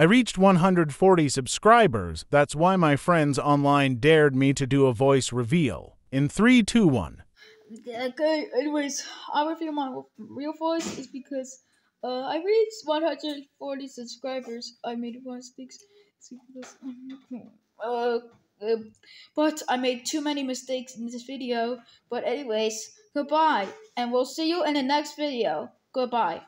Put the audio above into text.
I reached 140 subscribers. That's why my friends online dared me to do a voice reveal. In 3, 2, 1. Okay, anyways, I reveal my real voice is because uh, I reached 140 subscribers. I made one sticks. Uh, uh, but I made too many mistakes in this video. But anyways, goodbye, and we'll see you in the next video. Goodbye.